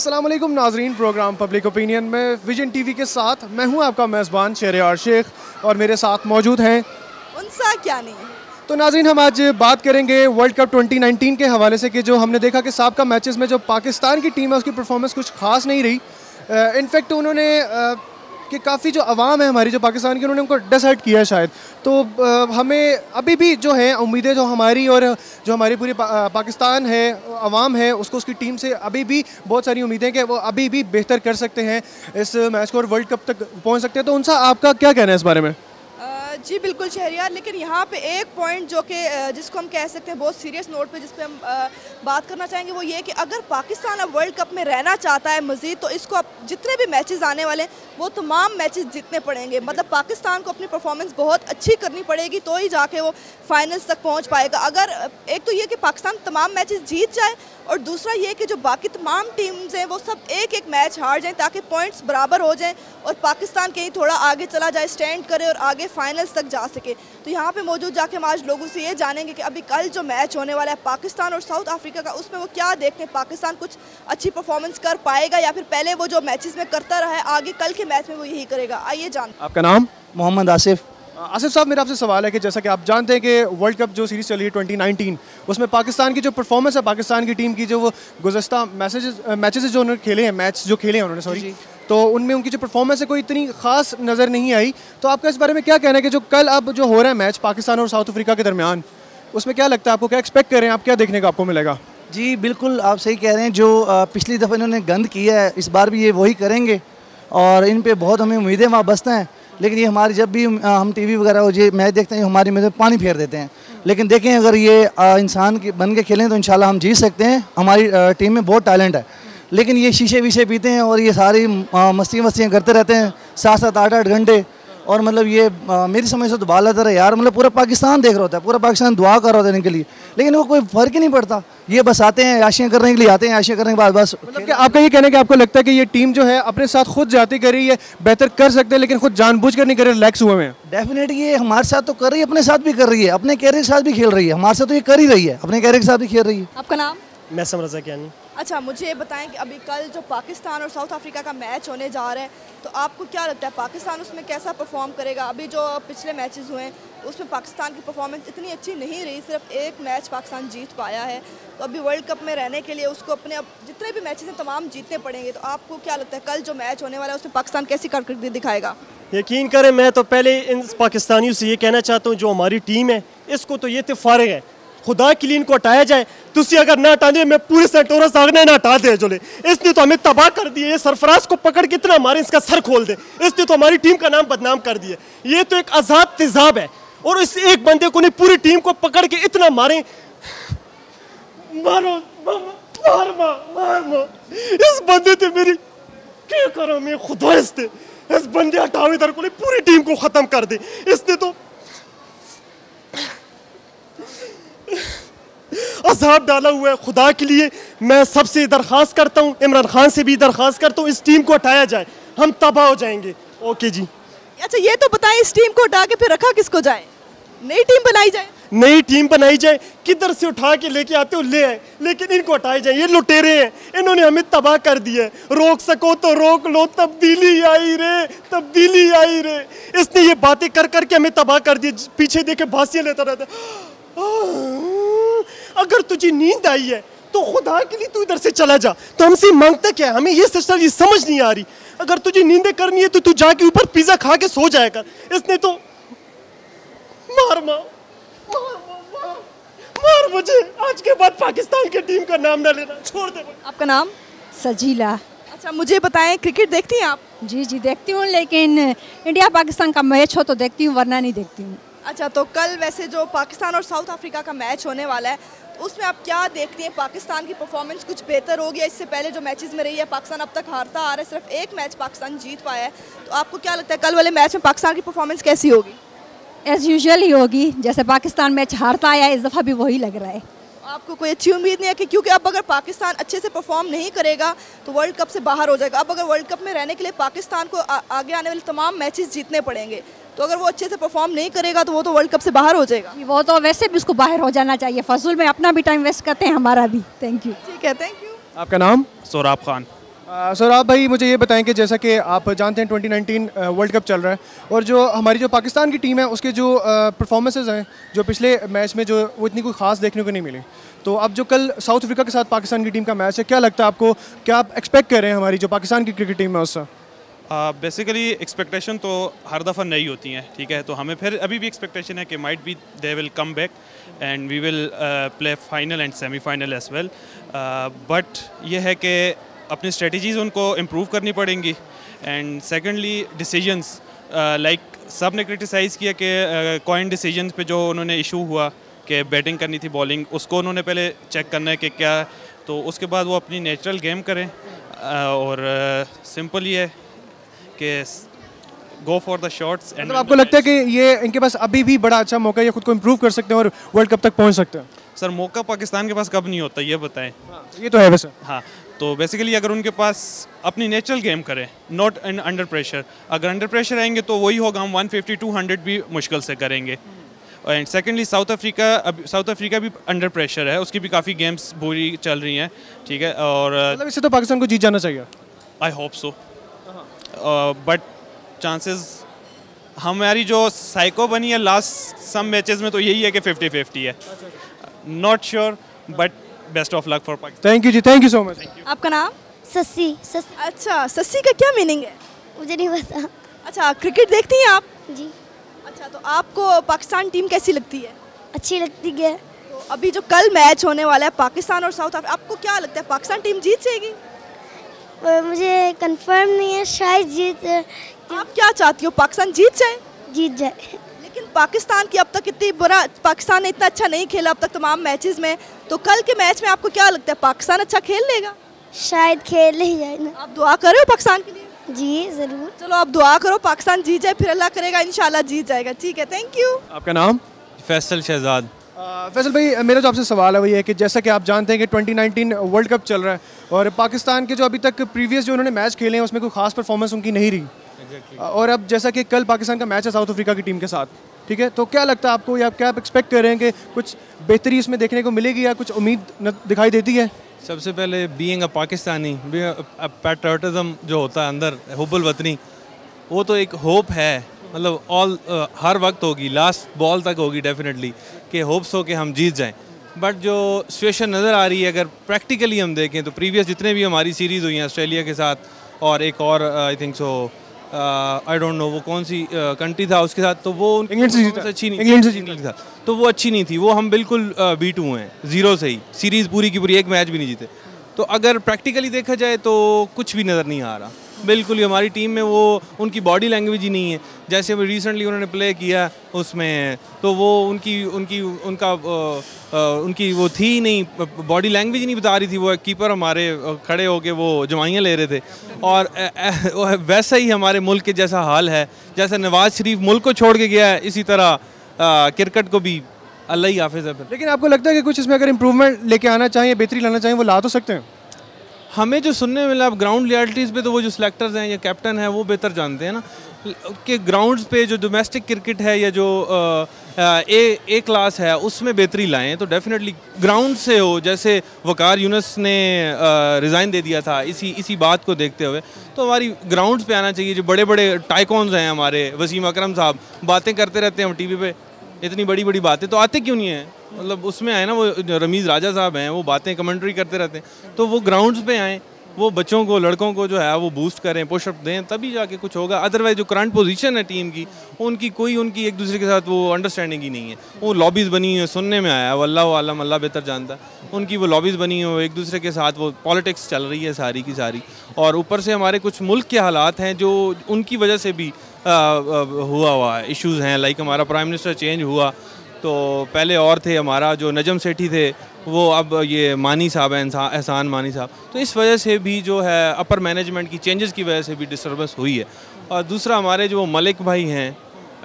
السلام علیکم ناظرین پروگرام پبلک اوپینین میں ویژن ٹی وی کے ساتھ میں ہوں آپ کا میزبان شہریار شیخ اور میرے ساتھ موجود ہیں۔ ان سا کیا نہیں۔ تو ناظرین ہم آج بات کریں گے ورلڈ کپ 2019 کے حوالے سے کہ جو ہم نے دیکھا کہ سابقہ میچز میں جو پاکستان کی ٹیم ہے اس کی پرفارمنس کچھ خاص نہیں رہی۔ انفیکٹ انہوں نے کہ کافی جو عوام ہے ہماری، جو پاکستان کی، انہوں نے ان کو ڈسائڈ کیا ہے شاید۔ تو ہمیں ابھی بھی جو ہیں امیدیں جو ہماری اور جو ہماری پوری پاکستان ہے، عوام ہے، اس کو، اس کی ٹیم سے ابھی بھی بہت ساری امیدیں کہ وہ ابھی بھی بہتر کر سکتے ہیں، اس میچ کو اور ورلڈ کپ تک پہنچ سکتے ہیں۔ تو ان سا آپ کا کیا کہنا ہے اس بارے میں؟ جی بالکل شہریار، لیکن یہاں پہ ایک پوائنٹ جو کہ جس کو ہم کہہ سکتے ہیں بہت سیریس نوٹ پہ، جس پہ ہم بات کرنا چاہیں گے، وہ یہ کہ اگر پاکستان اب ورلڈ کپ میں رہنا چاہتا ہے مزید، تو اس کو اب جتنے بھی میچز آنے والے ہیں، وہ تمام میچز جتنے پڑیں گے۔ مطلب پاکستان کو اپنی پرفارمنس بہت اچھی کرنی پڑے گی، تو ہی جا کے وہ فائنلز تک پہنچ پائے گا۔ اگر ایک تو یہ کہ پاکستان تمام میچز جیت جائے اور دوسرا یہ کہ جو باقی تمام ٹیمز ہیں وہ سب ایک ایک میچ ہار جائیں تاکہ پوائنٹس برابر ہو جائیں اور پاکستان کہیں تھوڑا آگے چلا جائے سٹینڈ کرے اور آگے فائنلز تک جا سکے۔ تو یہاں پہ موجود جا کے ہم آج لوگوں سے یہ جانیں گے کہ ابھی کل جو میچ ہونے والا ہے پاکستان اور ساؤتھ افریقہ کا اس میں وہ کیا دیکھتے ہیں؟ پاکستان کچھ اچھی پرفارمنس کر پائے گا یا پھر پہلے وہ جو میچز میں کرتا رہا ہے آگے کل کے میچ میں وہ یہی کرے گا؟ آئیے جان آپ کا نام؟ محمد آصف۔ آصف صاحب میرا آپ سے سوال ہے کہ جیسا کہ آپ جانتے ہیں کہ ورلڈ کپ جو سیریز چلی ہے ٹوئنٹی نائنٹین اس میں پاکستان کی جو پرفارمنس ہے پاکستان کی ٹیم کی جو وہ گزشتہ میسیجز میچز جو انہوں نے کھیلے ہیں میچ جو کھیلے ہیں انہوں نے سوری جی۔ تو ان میں ان کی جو پرفارمنس ہے کوئی اتنی خاص نظر نہیں آئی۔ تو آپ کا اس بارے میں کیا کہنا ہے کہ جو کل اب جو ہو رہا ہے میچ پاکستان اور ساؤتھ افریقہ کے درمیان اس میں کیا لگتا ہے آپ کو؟ کیا ایکسپیکٹ کر رہے ہیں؟ آپ کیا دیکھنے کا آپ کو ملے گا؟ جی بالکل آپ صحیح کہہ رہے ہیں۔ جو پچھلی دفعہ انہوں نے گند کیا ہے اس بار بھی یہ وہی کریں گے۔ اور ان پہ بہت ہمیں امیدیں وابستہ ہیں۔ لیکن یہ ہماری جب بھی ہم ٹی وی وغیرہ یہ میچ دیکھتے ہیں ہماری میں پانی پھیر دیتے ہیں۔ لیکن دیکھیں اگر یہ انسان بن کے کھیلیں تو انشاءاللہ ہم جیت سکتے ہیں۔ ہماری ٹیم میں بہت ٹیلنٹ ہے۔ لیکن یہ شیشے ویشے پیتے ہیں اور یہ ساری مستی وستیاں کرتے رہتے ہیں۔ سات سات آٹھ آٹھ گھنٹے اور مطلب یہ میری سمجھ سے تو بال ہے یار مطلب پورا پاکستان دیکھ رہا ہوتا ہے پورا پاکستان دعا کر رہا ہوتا ہے ان کے لیے۔ لیکن وہ کوئی فرق ہی نہیں پڑتا۔ یہ بس آتے ہیں عاشیاں کرنے کے لیے آتے ہیں عاشیاں کرنے کے بعد بس مطلب کہ آپ کا یہ کہنا ہے کہ آپ کو لگتا ہے کہ یہ ٹیم جو ہے اپنے ساتھ خود جاتی کر رہی ہے بہتر کر سکتے ہیں لیکن خود جان بوجھ کر نہیں کر رہے ریلیکس ہوئے ہیں۔ ڈیفینیٹ یہ ہمارے ساتھ تو کر رہی ہے اپنے ساتھ بھی کر رہی ہے اپنے کیریئر کے ساتھ بھی کھیل رہی ہے۔ ہمارے ساتھ تو یہ کر ہی رہی ہے اپنے کیریئر کے ساتھ بھی کھیل رہی ہے۔ آپ کا نام؟ میں سمرزا کیا نہیں اچھا مجھے یہ بتائیں کہ ابھی کل جو پاکستان اور ساؤتھ افریقہ کا میچ ہونے جا رہا ہے، تو آپ کو کیا لگتا ہے، پاکستان اس میں کیسا پرفارم کرے گا؟ ابھی جو پچھلے میچز ہوئے ہیں، اس میں پاکستان کی پرفارمنس اتنی اچھی نہیں رہی، صرف ایک میچ پاکستان جیت پایا ہے۔ تو ابھی ورلڈ کپ میں رہنے کے لیے اس کو اپنے جتنے بھی میچز ہیں، تمام جیتنے پڑیں گے۔ تو آپ کو کیا لگتا ہے، کل جو میچ ہونے والا ہے، اس میں پاکستان کیسی کارکردگی دکھائے گا؟ یقین کریں، میں تو پہلے ان پاکستانیوں سے یہ کہنا چاہتا ہوں، جو ہماری ٹیم ہے، اس کو تو یہ تفارغ ہے۔ خدا کے لیے ان کو ہٹایا جائے، تسی اگر نہ ہٹا دیں میں پورے سینٹورا ساگنے نہ ہٹا دے جو اس نے تو ہمیں تباہ کر دیے سرفراز کو پکڑ کے اتنا مارے، اس کا سر کھول دے۔ اس نے تو ہماری ٹیم کا نام بدنام کر دیا۔ یہ تو ایک آزاد تیزاب ہے۔ اور اس ایک بندے کو نہیں، پوری ٹیم کو پکڑ کے اتنا مارے۔ مارو مار مار مار مار اس بندے تے میری کیا کرو میں، خدا اس تے۔ اس بندے ہٹاوے در کو پوری ٹیم کو ختم کر دے۔ اس نے تو عذاب ڈالا ہوا ہے خدا کے لیے۔ میں سب سے درخواست کرتا ہوں عمران خان سے بھی درخواست کرتا ہوں اس ٹیم کو ہٹایا جائے۔ ہم تباہ ہو جائیں گے۔ اوکے جی۔ اچھا یہ تو بتائیں اس ٹیم کو ہٹا کے پھر رکھا کس کو جائے؟ نئی ٹیم بنائی جائے۔ نئی ٹیم بنائی جائے۔ کدھر سے اٹھا کے لے کے آتے ہو؟ لے آئے۔ لیکن ان کو ہٹائے جائیں۔ یہ لٹیرے ہیں۔ انہوں نے ہمیں تباہ کر دیا ہے۔ روک سکو تو روک لو۔ تبدیلی آئی رے۔ تبدیلی آئی رے۔ اس نے یہ باتیں کر کر کے ہمیں تباہ کر دی۔ پیچھے دیکھے بھاسیاں لیتا رہتا۔ اگر تجھے نیند آئی ہے تو خدا کے لیے تو ادھر سے چلا جا۔ تو ہم سے مانگتا کیا ہے؟ ہمیں یہ سسٹر یہ سمجھ نہیں آ رہی۔ اگر تجھے نیندیں کرنی ہے تو تو جا کے اوپر پیزا کھا کے سو جائے کر۔ اس نے تو مار ماں مار مجھے۔ آج کے بعد پاکستان کے ٹیم کا نام نہ لینا چھوڑ دے آپ کا نام؟ سجیلا اچھا مجھے بتائیں کرکٹ دیکھتی ہیں آپ؟ جی جی دیکھتی ہوں لیکن انڈیا پاکستان کا میچ ہو تو دیکھتی ہوں ورنہ نہیں دیکھتی ہوں۔ اچھا تو کل ویسے جو پاکستان اور ساؤتھ افریقہ کا میچ ہونے والا ہے، اس میں آپ کیا دیکھتی ہیں؟ پاکستان کی پرفارمنس کچھ بہتر ہو گیا؟ اس سے پہلے جو میچز میں رہی ہے، پاکستان اب تک ہارتا آ رہا ہے، صرف ایک میچ پاکستان جیت پایا ہے۔ تو آپ کو کیا لگتا ہے، کل والے میچ میں پاکستان کی پرفارمنس کیسی ہوگی؟ ایز یوزول ہی ہوگی۔ جیسے پاکستان میچ ہارتا آیا اس دفعہ بھی وہی لگ رہا ہے۔ آپ کو کوئی اچھی امید نہیں ہے کہ کیونکہ اب اگر پاکستان اچھے سے پرفارم نہیں کرے گا تو ورلڈ کپ سے باہر ہو جائے گا۔ اب اگر ورلڈ کپ میں رہنے کے لیے پاکستان کو آگے آنے والے تمام میچز جیتنے پڑیں گے تو اگر وہ اچھے سے پرفارم نہیں کرے گا تو وہ تو ورلڈ کپ سے باہر ہو جائے گا۔ وہ تو ویسے بھی اس کو باہر ہو جانا چاہیے۔ فضول میں اپنا بھی ٹائم ویسٹ کرتے ہیں ہمارا بھی۔ تھینک یو ٹھیک ہے تھینک یو آپ کا نام؟ سوراب خان۔ آ، سوراب بھائی مجھے یہ بتائیں کہ جیسا کہ آپ جانتے ہیں ٹوئنٹی نائنٹین ورلڈ کپ چل رہا ہے اور جو ہماری جو پاکستان کی ٹیم ہے اس کے جو پرفارمنسز ہیں جو پچھلے میچ میں جو وہ اتنی کوئی خاص دیکھنے کو نہیں ملی۔ تو اب جو کل ساؤتھ افریقہ کے ساتھ پاکستان کی ٹیم کا میچ ہے کیا لگتا ہے آپ کو؟ کیا آپ ایکسپیکٹ کر رہے ہیں ہماری جو پاکستان کی کرکٹ ٹیم ہے اس سے بیسیکلی ایکسپیکٹیشن تو ہر دفعہ نئی ہوتی ہیں ٹھیک ہے؟ تو ہمیں پھر ابھی بھی ایکسپیکٹیشن ہے کہ might be they will come back and we will play final and semi final as well but یہ ہے کہ اپنی اسٹریٹجیز ان کو امپروو کرنی پڑیں گی. اینڈ سیکنڈلی ڈیسیجنس لائک سب نے کرٹیسائز کیا کہ کوائن ڈیسیجنس پہ جو انہوں نے ایشو ہوا کہ بیٹنگ کرنی تھی بالنگ اس کو انہوں نے پہلے چیک کرنا ہے کہ کیا تو اس کے بعد وہ اپنی نیچرل گیم کریں. اور سمپل یہ ہے کہ گو فار دا شارٹس مطلب آپ کو لگتا ہے کہ یہ ان کے پاس ابھی بھی بڑا اچھا موقع ہے یہ خود کو امپروو کر سکتے ہیں اور ورلڈ کپ تک پہنچ سکتے ہیں؟ سر موقع پاکستان کے پاس کب نہیں ہوتا یہ بتائیں۔ یہ تو ہے ویسے۔ ہاں تو بیسیکلی اگر ان کے پاس اپنی نیچرل گیم کریں ناٹ انڈر پریشر اگر انڈر پریشر آئیں گے تو وہی ہوگا ہم ون ففٹی ٹو ہنڈریڈ بھی مشکل سے کریں گے. اینڈ سیکنڈلی ساؤتھ افریقہ اب ساؤتھ افریقہ بھی انڈر پریشر ہے اس کی بھی کافی گیمس بری چل رہی ہیں ٹھیک ہے؟ اور مطلب اس سے تو پاکستان کو جیت جانا چاہیے۔ I hope so but chances ہماری جو سائیکو بنی ہے لاسٹ سم میچز میں تو یہی ہے کہ ففٹی ففٹی ہے. Not sure but best of luck for Pakistan thank you G thank you so much آپ کا نام؟ سسی سس اچھا سسی کا کیا میننگ ہے؟ مجھے نہیں پتا۔ اچھا کرکٹ دیکھتی ہیں آپ؟ جی۔ اچھا تو آپ کو پاکستان ٹیم کیسی لگتی ہے؟ اچھی لگتی ہے۔ تو ابھی جو کل میچ ہونے والا ہے پاکستان اور ساؤتھ آپ کو کیا لگتا ہے؟ پاکستان ٹیم جیت جائے گی؟ مجھے کنفرم نہیں ہے شاید جیت آپ کیا چاہتی ہو؟ پاکستان جیت جائے؟ جیت جائے۔ لیکن پاکستان کی اب تک اتنی برا پاکستان نے اتنا اچھا نہیں کھیلا اب تک تمام میچز میں تو کل کے میچ میں آپ کو کیا لگتا ہے؟ پاکستان اچھا کھیل لے گا؟ شاید کھیل ہی جائے نا۔ آپ دعا کرو پاکستان کے لیے؟ جی ضرور۔ چلو آپ دعا کرو پاکستان جیت جائے پھر اللہ کرے گا انشاءاللہ جیت جائے گا۔ ٹھیک ہے تھینک یو آپ کا نام؟ فیصل شہزاد۔ فیصل بھائی میرا جو آپ سے سوال ہے وہ یہ ہے کہ جیسا کہ آپ جانتے ہیں کہ ٹوئنٹی نائنٹین ورلڈ کپ چل رہا ہے اور پاکستان کے جو ابھی تک پریویس جو انہوں نے میچ کھیلے ہیں اس میں کوئی خاص پرفارمنس ان کی نہیں رہی۔ اور اب جیسا کہ کل پاکستان کا میچ ہے ساؤتھ افریقہ کی ٹیم کے ساتھ ٹھیک ہے؟ تو کیا لگتا ہے آپ کو یا کیا آپ ایکسپیکٹ کر رہے ہیں کہ کچھ بہتری اس میں دیکھنے کو ملے گی یا کچھ امید دکھائی دیتی ہے؟ سب سے پہلے بینگ اے پاکستانی پیٹریٹزم جو ہوتا ہے اندر حب الوطنی وہ تو ایک ہوپ ہے۔ مطلب آل ہر وقت ہوگی لاسٹ بال تک ہوگی ڈیفینیٹلی کہ ہوپس ہو کہ ہم جیت جائیں۔ بٹ جو سچویشن نظر آ رہی ہے اگر پریکٹیکلی ہم دیکھیں تو پریویس جتنے بھی ہماری سیریز ہوئی ہیں آسٹریلیا کے ساتھ اور ایک اور I think so I don't know وہ کون سی کنٹری تھا اس کے ساتھ تو وہ انگلینڈ سے اچھی نہیں انگلینڈ سے جیتا۔ تھا۔ تو وہ اچھی نہیں تھی وہ ہم بالکل بیٹ ہوئے ہیں زیرو سے ہی۔ سیریز پوری کی پوری ایک میچ بھی نہیں جیتے۔ تو اگر پریکٹیکلی دیکھا جائے تو کچھ بھی نظر نہیں آ رہا۔ بالکل ہی، ہماری ٹیم میں وہ ان کی باڈی لینگویج ہی نہیں ہے۔ جیسے ابھی ریسنٹلی انہوں نے پلے کیا اس میں، تو وہ ان کی ان کی، ان کا ان کی وہ تھی ہی نہیں باڈی لینگویج ہی نہیں بتا رہی تھی وہ کیپر ہمارے کھڑے ہو کے وہ جمائیاں لے رہے تھے۔ اور ویسا ہی ہمارے ملک کے جیسا حال ہے۔ جیسا نواز شریف ملک کو چھوڑ کے گیا ہے، اسی طرح کرکٹ کو بھی اللہ ہی حافظ ہے۔ پھر لیکن آپ کو لگتا ہے کہ کچھ اس میں اگر امپروومنٹ لے کے آنا چاہیں بہتری لانا چاہیں، وہ لا تو سکتے ہیں؟ ہمیں جو سننے ملا، اب گراؤنڈ لیالٹیز پہ تو وہ جو سلیکٹرز ہیں یا کیپٹن ہیں، وہ بہتر جانتے ہیں نا۔ کہ گراؤنڈز پہ جو ڈومیسٹک کرکٹ ہے یا جو اے اے کلاس ہے، اس میں بہتری لائیں تو ڈیفینیٹلی گراؤنڈ سے ہو۔ جیسے وقار یونس نے ریزائن دے دیا تھا اسی اسی بات کو دیکھتے ہوئے۔ تو ہماری گراؤنڈز پہ آنا چاہیے۔ جو بڑے بڑے ٹائکونز ہیں ہمارے، وسیم اکرم صاحب، باتیں کرتے رہتے ہیں ہم ٹی وی پہ۔ اتنی بڑی بڑی باتیں تو آتے کیوں نہیں ہیں؟ مطلب اس میں آئے نا وہ رمیز راجہ صاحب ہیں، وہ باتیں کمنٹری کرتے رہتے ہیں۔ تو وہ گراؤنڈز پہ آئیں، وہ بچوں کو، لڑکوں کو جو ہے وہ بوسٹ کریں پش اپ دیں، تبھی جا کے کچھ ہوگا۔ ادروائز جو کرنٹ پوزیشن ہے ٹیم کی، ان کی کوئی، ان کی ایک دوسرے کے ساتھ وہ انڈرسٹینڈنگ ہی نہیں ہے۔ وہ لابیز بنی ہوئی سننے میں آیا وہ اللہ عالم، اللہ بہتر جانتا ہے۔ ان کی وہ لابیز بنی ہوئی ایک دوسرے کے ساتھ وہ پالیٹکس چل رہی ہے ساری کی ساری۔ اور اوپر سے ہمارے کچھ ملک کے حالات ہیں جو ان کی وجہ سے بھی ہوا ہوا ہے۔ ایشوز ہیں لائک ہمارا پرائم منسٹر چینج ہوا۔ تو پہلے اور تھے ہمارا جو نجم سیٹھی تھے، وہ اب یہ مانی صاحب ہیں احسان مانی صاحب۔ تو اس وجہ سے بھی جو ہے اپر مینجمنٹ کی چینجز کی وجہ سے بھی ڈسٹربنس ہوئی ہے۔ اور دوسرا ہمارے جو ملک بھائی ہیں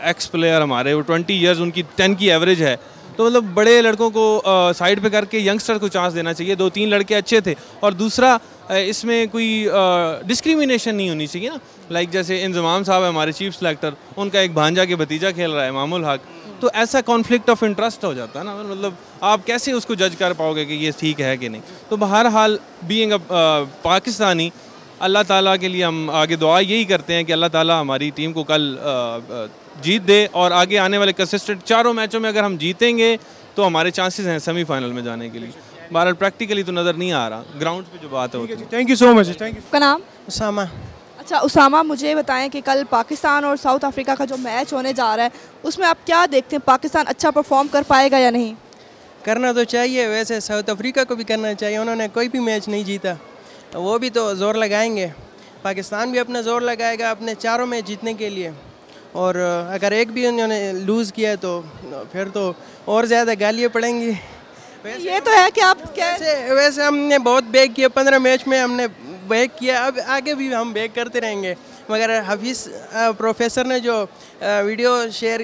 ایکس پلیئر ہمارے، وہ ٹوئنٹی ایئرز ان کی ٹین کی ایوریج ہے۔ تو مطلب بڑے لڑکوں کو سائڈ پہ کر کے ینگسٹر کو چانس دینا چاہیے۔ دو تین لڑکے اچھے تھے۔ اور دوسرا اس میں کوئی ڈسکریمنیشن نہیں ہونی چاہیے نا۔ لائک جیسے انضمام صاحب ہمارے چیف سلیکٹر ان کا ایک بھانجا کے بھتیجا کھیل رہا ہے امام الحق تو ایسا کانفلکٹ آف انٹرسٹ ہو جاتا ہے نا۔ مطلب آپ کیسے اس کو جج کر پاؤ گے کہ یہ ٹھیک ہے کہ نہیں؟ تو بہرحال بینگ اے پاکستانی اللہ تعالیٰ کے لیے ہم آگے دعا یہی کرتے ہیں کہ اللہ تعالیٰ ہماری ٹیم کو کل جیت دے اور آگے آنے والے کنسسٹنٹ چاروں میچوں میں اگر ہم جیتیں گے تو ہمارے چانسز ہیں سیمی فائنل میں جانے کے لیے۔ بہرحال پریکٹیکلی تو نظر نہیں آ رہا۔ گراؤنڈ پہ جو بات ہے thank you so much thank you کا نام؟ اسامہ۔ اچھا اسامہ مجھے بتائیں کہ کل پاکستان اور ساؤتھ افریقہ کا جو میچ ہونے جا رہا ہے اس میں آپ کیا دیکھتے ہیں؟ پاکستان اچھا پرفارم کر پائے گا یا نہیں؟ کرنا تو چاہیے ویسے ساؤتھ افریقہ کو بھی کرنا چاہیے انہوں نے کوئی بھی میچ نہیں جیتا وہ بھی تو زور لگائیں گے۔ پاکستان بھی اپنا زور لگائے گا اپنے چاروں میں جیتنے کے لیے۔ اور اگر ایک بھی انہوں نے لوز کیا تو پھر تو اور زیادہ گالیاں پڑیں گی۔ یہ تو ہے کہ آپ ویسے ویسے ہم نے بہت بیک کیا پندرہ میچ میں ہم نے بیک کیا، اب آگے بھی ہم بیک کرتے رہیں گے۔ مگر حفیظ پروفیسر نے جو ویڈیو شیئر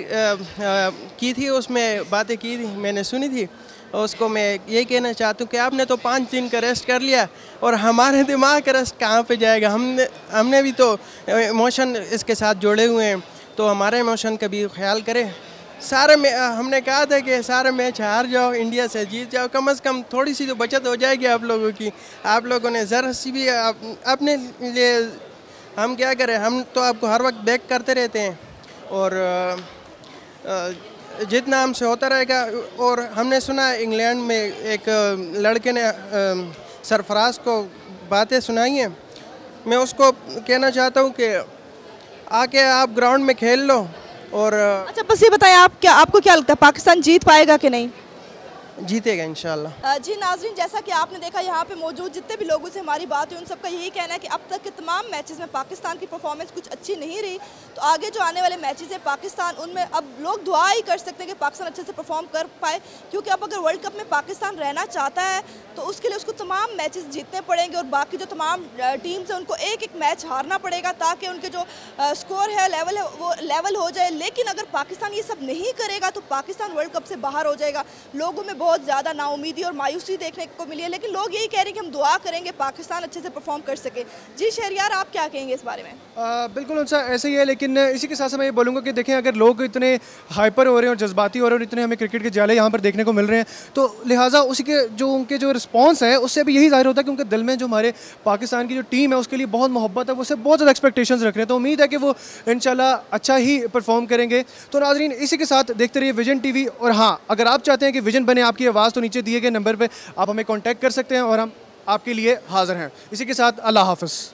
کی تھی، اس میں باتیں کی تھی، میں نے سنی تھی۔ اس کو میں یہی کہنا چاہتا ہوں کہ آپ نے تو پانچ دن کا ریسٹ کر لیا اور ہمارے دماغ کا ریسٹ کہاں پہ جائے گا؟ ہم نے ہم نے بھی تو ایموشن اس کے ساتھ جوڑے ہوئے ہیں۔ تو ہمارے ایموشن کا بھی خیال کرے سارے میں ہم نے کہا تھا کہ سارے میچ ہار جاؤ، انڈیا سے جیت جاؤ۔ کم از کم تھوڑی سی تو بچت ہو جائے گی آپ لوگوں کی۔ آپ لوگوں نے ذرا سی بھی اپنے لیے ہم کیا کریں، ہم تو آپ کو ہر وقت بیک کرتے رہتے ہیں۔ اور جتنا ہم سے ہوتا رہے گا۔ اور ہم نے سنا انگلینڈ میں ایک لڑکے نے سرفراز کو باتیں سنائی ہیں۔ میں اس کو کہنا چاہتا ہوں کہ آ کے آپ گراؤنڈ میں کھیل لو۔ اور اچھا بس یہ بتائیں آپ کیا، آپ کو کیا لگتا ہے، پاکستان جیت پائے گا کہ نہیں؟ جیتے گا انشاءاللہ۔ جی ناظرین، جیسا کہ آپ نے دیکھا، یہاں پہ موجود جتنے بھی لوگوں سے ہماری بات ہوئی ان سب کا یہی کہنا ہے کہ اب تک کے تمام میچز میں پاکستان کی پرفارمنس کچھ اچھی نہیں رہی۔ تو آگے جو آنے والے میچز ہیں پاکستان، ان میں اب لوگ دعا ہی کر سکتے ہیں کہ پاکستان اچھے سے پرفارم کر پائے۔ کیونکہ اب اگر ورلڈ کپ میں پاکستان رہنا چاہتا ہے، تو اس کے لیے اس کو تمام میچز جیتنے پڑیں گے اور باقی جو تمام ٹیمز ہیں، ان کو ایک ایک میچ ہارنا پڑے گا تاکہ ان کے جو اسکور ہے لیول ہے، وہ لیول ہو جائے۔ لیکن اگر پاکستان یہ سب نہیں کرے گا، تو پاکستان ورلڈ کپ سے باہر ہو جائے گا۔ لوگوں میں بہت زیادہ نا امیدی اور مایوسی دیکھنے کو ملی ہے، لیکن لوگ یہی کہہ رہے ہیں کہ ہم دعا کریں گے پاکستان اچھے سے پرفارم کر سکے۔ جی شہریار، آپ کیا کہیں گے اس بارے میں؟ بالکل اچھا، ان سے ایسے ہی ہے، لیکن اسی کے ساتھ میں یہ بولوں گا کہ دیکھیں، اگر لوگ اتنے ہائپر ہو رہے ہیں اور جذباتی ہو رہے ہیں اور اتنے ہمیں کرکٹ کے جالے یہاں پر دیکھنے کو مل رہے ہیں، تو لہٰذا اسی کے جو ان کے جو رسپانس ہے، اس سے بھی یہی ظاہر ہوتا ہے کہ ان کے دل میں جو ہمارے پاکستان کی جو ٹیم ہے، اس کے لیے بہت محبت ہے، وہ سے بہت زیادہ ایکسپیکٹیشنز رکھ رہے ہیں۔ تو امید ہے کہ وہ انشاءاللہ اچھا ہی پرفارم کریں گے۔ تو ناظرین، اسی کے ساتھ دیکھتے رہیے ویژن ٹی وی۔ اور ہاں اگر آپ چاہتے ہیں کہ ویژن بنے آپ کی آواز تو نیچے دیے گئے نمبر پہ آپ ہمیں کانٹیکٹ کر سکتے ہیں اور ہم آپ کے لیے حاضر ہیں۔ اسی کے ساتھ اللہ حافظ۔